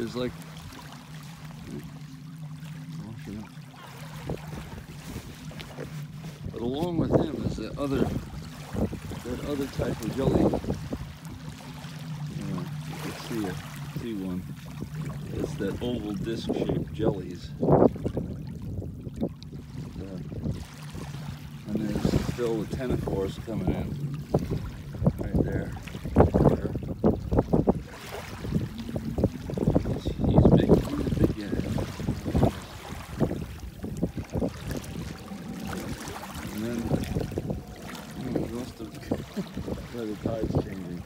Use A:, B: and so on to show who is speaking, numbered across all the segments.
A: there's like. Oh, but along with him is that other that other type of jelly. Yeah, you can see it. See one. It's that oval disc-shaped jellies. And there's still the ctenophores coming in. Right. There. Where the tide's changing.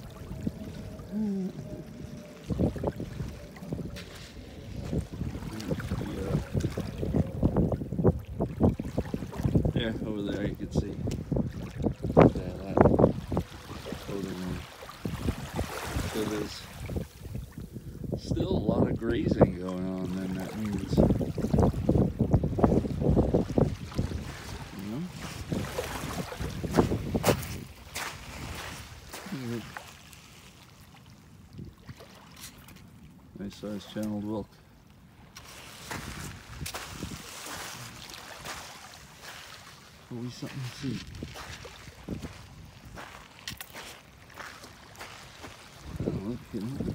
A: Yeah, over there you can see. Yeah, that floating. So there's still a lot of grazing going on then that means. You know? Mhm. Nice sized channeled whelk. Always something to see. Oh, look, you know.